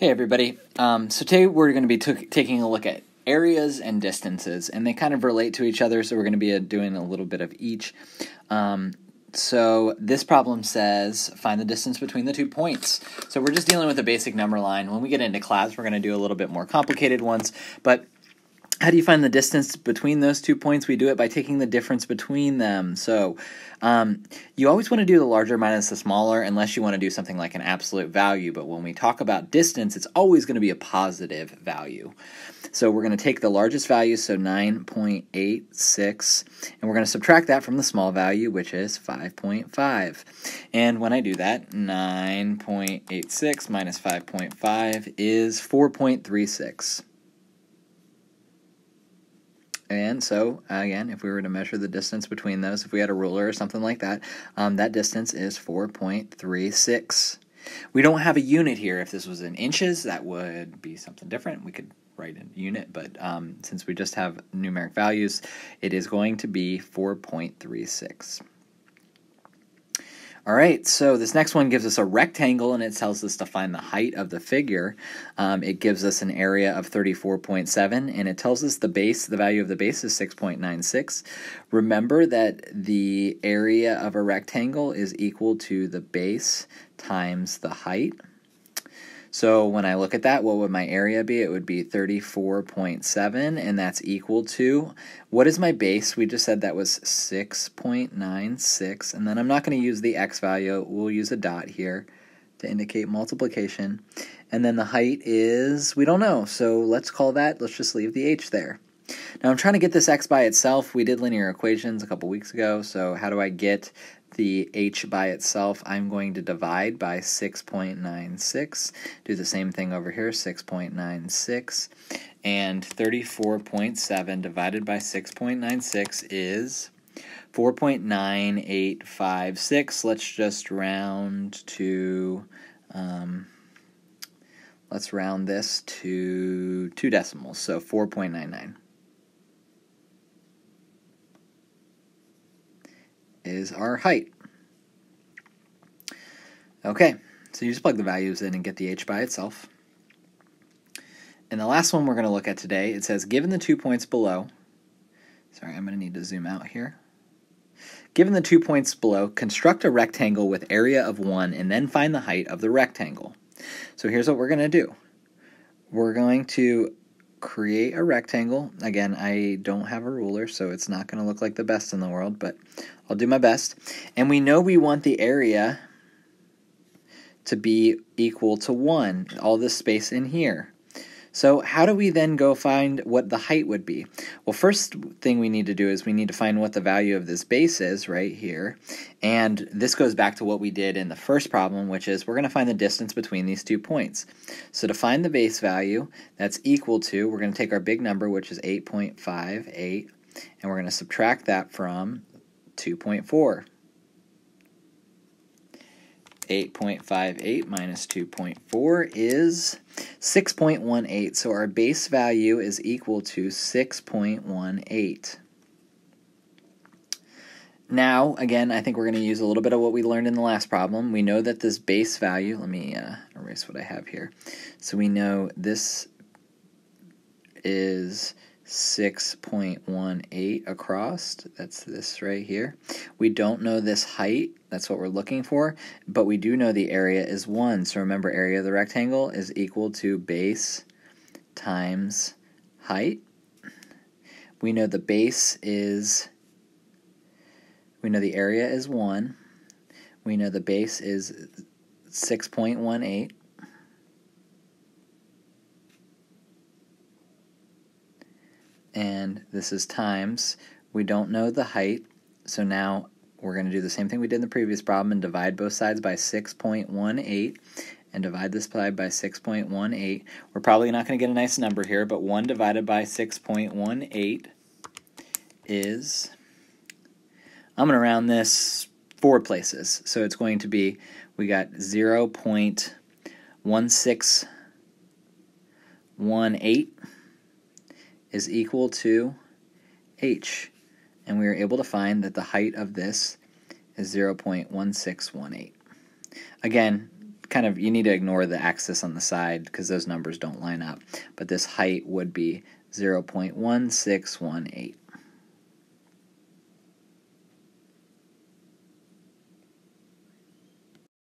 Hey, everybody. Um, so today we're going to be t- taking a look at areas and distances, and they kind of relate to each other, so we're going to be uh, doing a little bit of each. Um, so this problem says find the distance between the two points. So we're just dealing with a basic number line. When we get into class, we're going to do a little bit more complicated ones, but how do you find the distance between those two points? We do it by taking the difference between them. So um, you always want to do the larger minus the smaller unless you want to do something like an absolute value. But when we talk about distance, it's always going to be a positive value. So we're going to take the largest value, so 9.86, and we're going to subtract that from the small value, which is 5.5. And when I do that, 9.86 minus 5.5 is 4.36. And so, again, if we were to measure the distance between those, if we had a ruler or something like that, um, that distance is 4.36. We don't have a unit here. If this was in inches, that would be something different. We could write a unit, but um, since we just have numeric values, it is going to be 4.36. All right, so this next one gives us a rectangle and it tells us to find the height of the figure. Um, it gives us an area of 34.7 and it tells us the base, the value of the base is 6.96. Remember that the area of a rectangle is equal to the base times the height. So when I look at that, what would my area be? It would be 34.7, and that's equal to, what is my base? We just said that was 6.96, and then I'm not going to use the x value. We'll use a dot here to indicate multiplication. And then the height is, we don't know, so let's call that, let's just leave the h there. Now I'm trying to get this x by itself. We did linear equations a couple weeks ago, so how do I get the h by itself, I'm going to divide by 6.96. Do the same thing over here, 6.96. And 34.7 divided by 6.96 is 4.9856. Let's just round to, um, let's round this to two decimals, so 4.99. is our height. Okay, so you just plug the values in and get the h by itself. And the last one we're going to look at today, it says given the two points below, sorry, I'm going to need to zoom out here. Given the two points below, construct a rectangle with area of 1 and then find the height of the rectangle. So here's what we're going to do. We're going to create a rectangle. Again, I don't have a ruler, so it's not going to look like the best in the world, but I'll do my best. And we know we want the area to be equal to 1, all this space in here. So how do we then go find what the height would be? Well, first thing we need to do is we need to find what the value of this base is right here. And this goes back to what we did in the first problem, which is we're going to find the distance between these two points. So to find the base value, that's equal to, we're going to take our big number, which is 8.58, and we're going to subtract that from 2.4. 8.58 minus 2.4 is 6.18. So our base value is equal to 6.18. Now, again, I think we're going to use a little bit of what we learned in the last problem. We know that this base value, let me uh, erase what I have here. So we know this is 6.18 across. That's this right here. We don't know this height. That's what we're looking for. But we do know the area is 1. So remember, area of the rectangle is equal to base times height. We know the base is, we know the area is 1. We know the base is 6.18. and this is times. We don't know the height, so now we're going to do the same thing we did in the previous problem and divide both sides by 6.18 and divide this by 6.18. We're probably not going to get a nice number here, but 1 divided by 6.18 is, I'm going to round this four places. So it's going to be, we got 0.1618 is equal to h. And we are able to find that the height of this is 0.1618. Again, kind of you need to ignore the axis on the side because those numbers don't line up. But this height would be 0.1618.